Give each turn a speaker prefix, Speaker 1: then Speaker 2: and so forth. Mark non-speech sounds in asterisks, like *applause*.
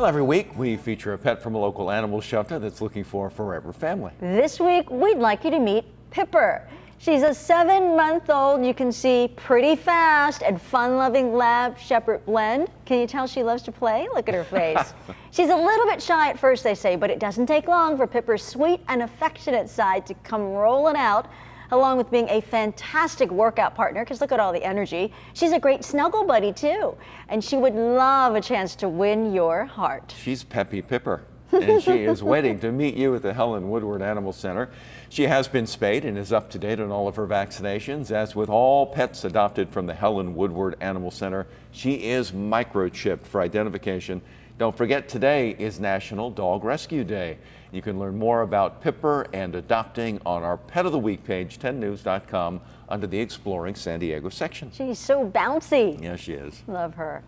Speaker 1: Well, every week we feature a pet from a local animal shelter that's looking for a forever family.
Speaker 2: This week, we'd like you to meet Pipper. She's a seven month old, you can see pretty fast and fun loving lab shepherd blend. Can you tell she loves to play? Look at her face. *laughs* She's a little bit shy at first, they say, but it doesn't take long for Pipper's sweet and affectionate side to come rolling out along with being a fantastic workout partner, because look at all the energy. She's a great snuggle buddy, too. And she would love a chance to win your heart.
Speaker 1: She's Peppy Pipper. And she is waiting to meet you at the Helen Woodward Animal Center. She has been spayed and is up to date on all of her vaccinations. As with all pets adopted from the Helen Woodward Animal Center, she is microchipped for identification. Don't forget, today is National Dog Rescue Day. You can learn more about Pipper and adopting on our Pet of the Week page, 10news.com, under the Exploring San Diego section.
Speaker 2: She's so bouncy.
Speaker 1: Yes, she is.
Speaker 2: Love her.